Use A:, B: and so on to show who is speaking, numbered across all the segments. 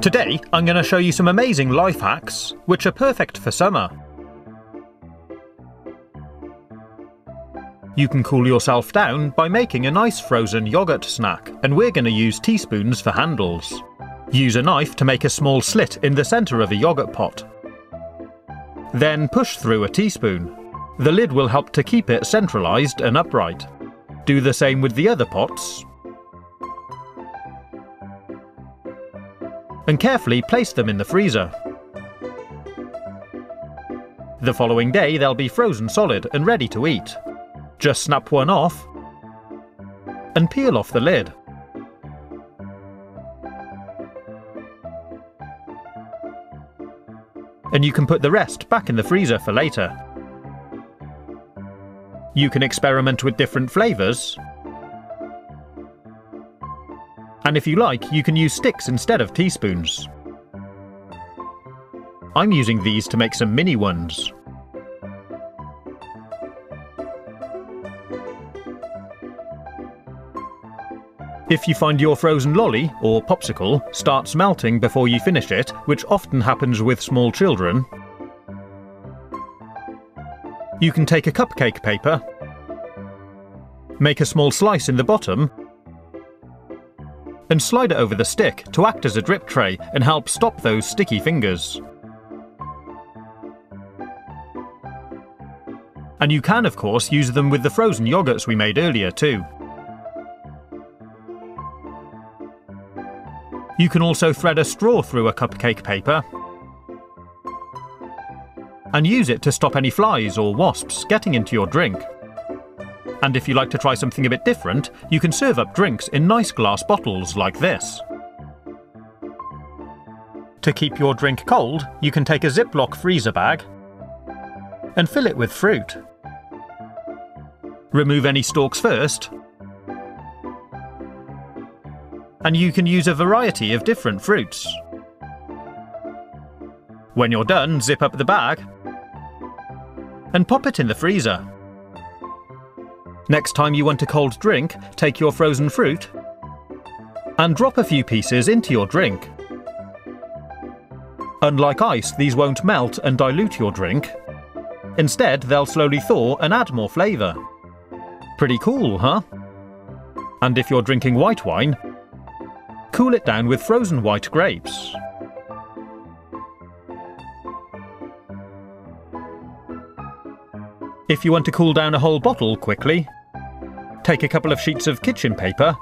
A: Today, I'm going to show you some amazing life hacks, which are perfect for summer. You can cool yourself down by making a nice frozen yoghurt snack, and we're going to use teaspoons for handles. Use a knife to make a small slit in the centre of a yoghurt pot. Then push through a teaspoon. The lid will help to keep it centralised and upright. Do the same with the other pots. And carefully place them in the freezer. The following day they'll be frozen solid and ready to eat. Just snap one off and peel off the lid. And you can put the rest back in the freezer for later. You can experiment with different flavours. And if you like, you can use sticks instead of teaspoons. I'm using these to make some mini ones. If you find your frozen lolly, or popsicle, starts melting before you finish it, which often happens with small children, you can take a cupcake paper, make a small slice in the bottom, and slide it over the stick to act as a drip tray and help stop those sticky fingers. And you can, of course, use them with the frozen yogurts we made earlier too. You can also thread a straw through a cupcake paper and use it to stop any flies or wasps getting into your drink. And if you like to try something a bit different, you can serve up drinks in nice glass bottles like this. To keep your drink cold, you can take a Ziploc freezer bag and fill it with fruit. Remove any stalks first and you can use a variety of different fruits. When you're done, zip up the bag and pop it in the freezer. Next time you want a cold drink, take your frozen fruit and drop a few pieces into your drink. Unlike ice, these won't melt and dilute your drink. Instead, they'll slowly thaw and add more flavour. Pretty cool, huh? And if you're drinking white wine, Cool it down with frozen white grapes. If you want to cool down a whole bottle quickly, take a couple of sheets of kitchen paper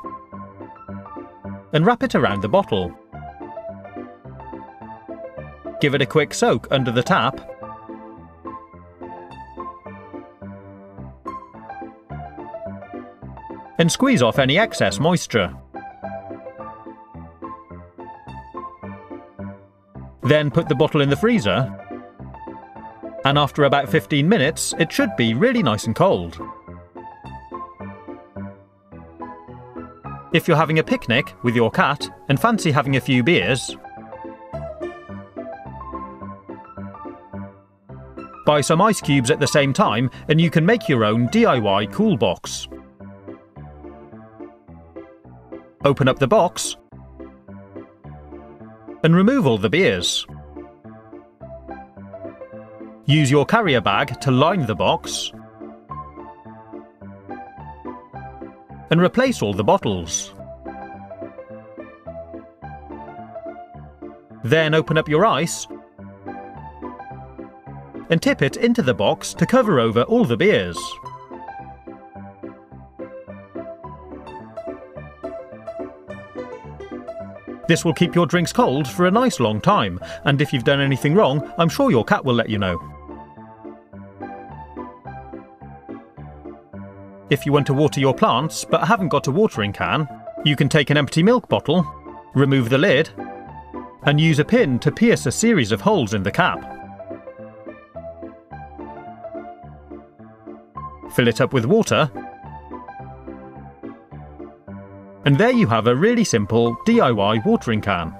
A: and wrap it around the bottle. Give it a quick soak under the tap and squeeze off any excess moisture. Then put the bottle in the freezer. And after about 15 minutes, it should be really nice and cold. If you're having a picnic with your cat and fancy having a few beers, buy some ice cubes at the same time and you can make your own DIY cool box. Open up the box and remove all the beers. Use your carrier bag to line the box and replace all the bottles. Then open up your ice and tip it into the box to cover over all the beers. This will keep your drinks cold for a nice long time, and if you've done anything wrong, I'm sure your cat will let you know. If you want to water your plants but haven't got a watering can, you can take an empty milk bottle, remove the lid, and use a pin to pierce a series of holes in the cap. Fill it up with water and there you have a really simple DIY watering can.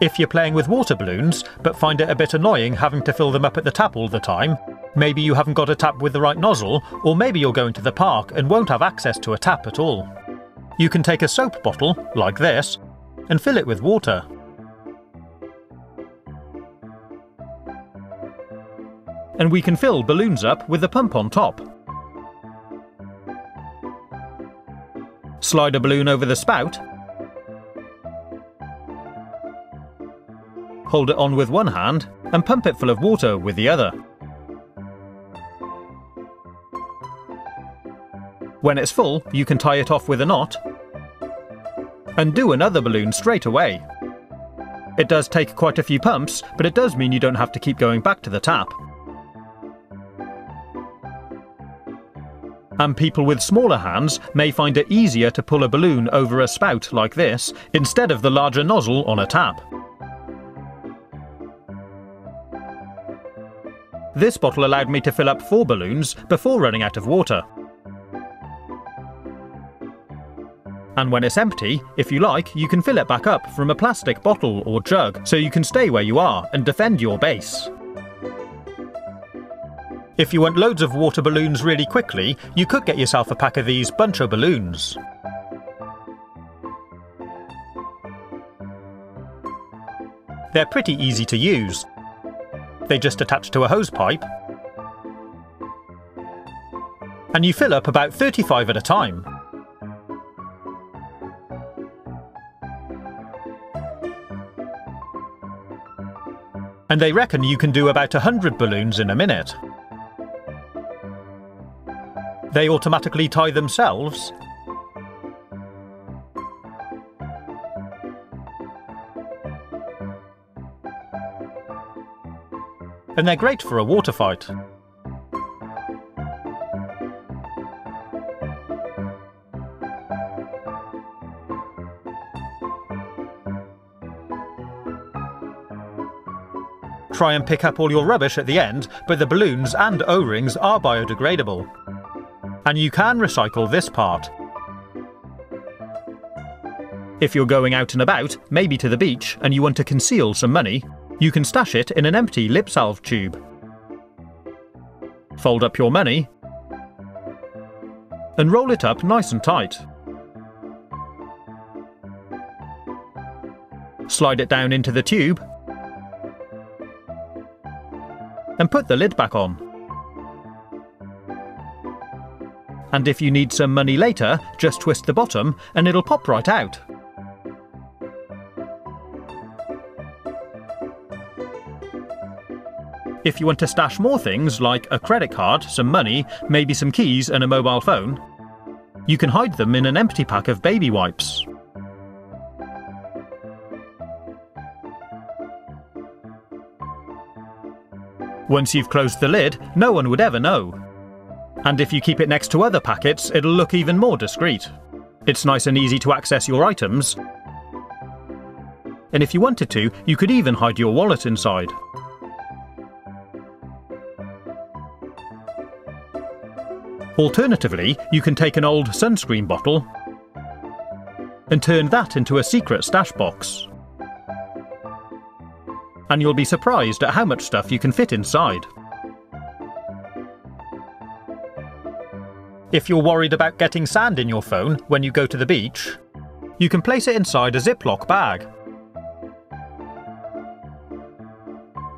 A: If you're playing with water balloons, but find it a bit annoying having to fill them up at the tap all the time, Maybe you haven't got a tap with the right nozzle, or maybe you're going to the park and won't have access to a tap at all. You can take a soap bottle, like this, and fill it with water. And we can fill balloons up with the pump on top. Slide a balloon over the spout. Hold it on with one hand and pump it full of water with the other. When it's full, you can tie it off with a knot and do another balloon straight away. It does take quite a few pumps, but it does mean you don't have to keep going back to the tap. And people with smaller hands may find it easier to pull a balloon over a spout like this instead of the larger nozzle on a tap. This bottle allowed me to fill up four balloons before running out of water. And when it's empty, if you like, you can fill it back up from a plastic bottle or jug so you can stay where you are and defend your base. If you want loads of water balloons really quickly, you could get yourself a pack of these Bunch O balloons. They're pretty easy to use. They just attach to a hose pipe. And you fill up about 35 at a time. and they reckon you can do about 100 balloons in a minute. They automatically tie themselves. And they're great for a water fight. try and pick up all your rubbish at the end, but the balloons and O-rings are biodegradable. And you can recycle this part. If you're going out and about, maybe to the beach, and you want to conceal some money, you can stash it in an empty lip salve tube. Fold up your money and roll it up nice and tight. Slide it down into the tube and put the lid back on. And if you need some money later, just twist the bottom and it'll pop right out. If you want to stash more things like a credit card, some money, maybe some keys and a mobile phone, you can hide them in an empty pack of baby wipes. Once you've closed the lid, no one would ever know. And if you keep it next to other packets, it'll look even more discreet. It's nice and easy to access your items. And if you wanted to, you could even hide your wallet inside. Alternatively, you can take an old sunscreen bottle and turn that into a secret stash box and you'll be surprised at how much stuff you can fit inside. If you're worried about getting sand in your phone when you go to the beach, you can place it inside a Ziploc bag.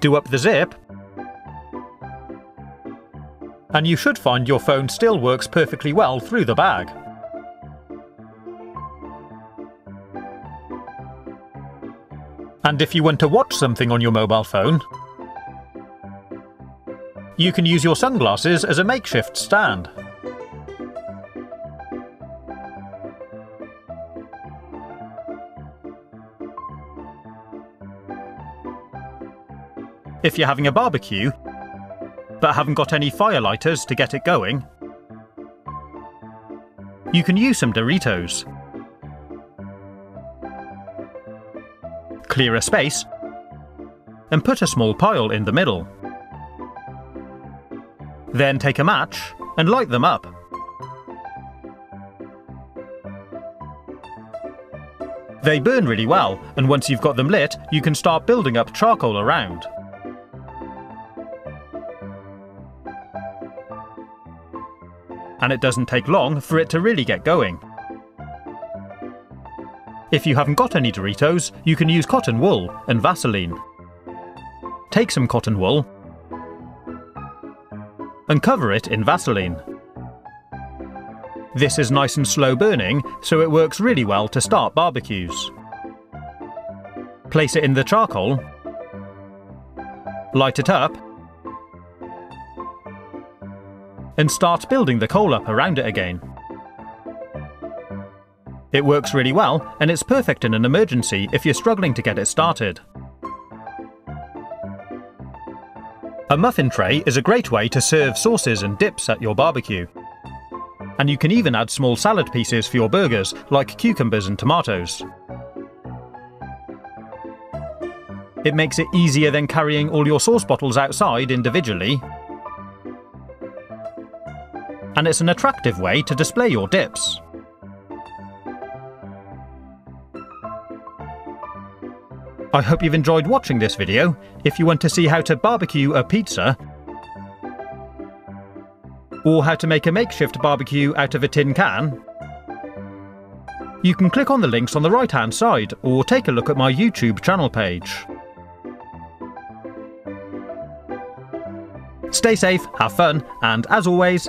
A: Do up the zip, and you should find your phone still works perfectly well through the bag. And if you want to watch something on your mobile phone, you can use your sunglasses as a makeshift stand. If you're having a barbecue, but haven't got any firelighters to get it going, you can use some Doritos. clear a space, and put a small pile in the middle. Then take a match and light them up. They burn really well, and once you've got them lit, you can start building up charcoal around. And it doesn't take long for it to really get going. If you haven't got any Doritos, you can use cotton wool and Vaseline. Take some cotton wool and cover it in Vaseline. This is nice and slow burning, so it works really well to start barbecues. Place it in the charcoal, light it up, and start building the coal up around it again. It works really well, and it's perfect in an emergency if you're struggling to get it started. A muffin tray is a great way to serve sauces and dips at your barbecue. And you can even add small salad pieces for your burgers, like cucumbers and tomatoes. It makes it easier than carrying all your sauce bottles outside individually. And it's an attractive way to display your dips. I hope you've enjoyed watching this video. If you want to see how to barbecue a pizza, or how to make a makeshift barbecue out of a tin can, you can click on the links on the right hand side or take a look at my YouTube channel page. Stay safe, have fun, and as always,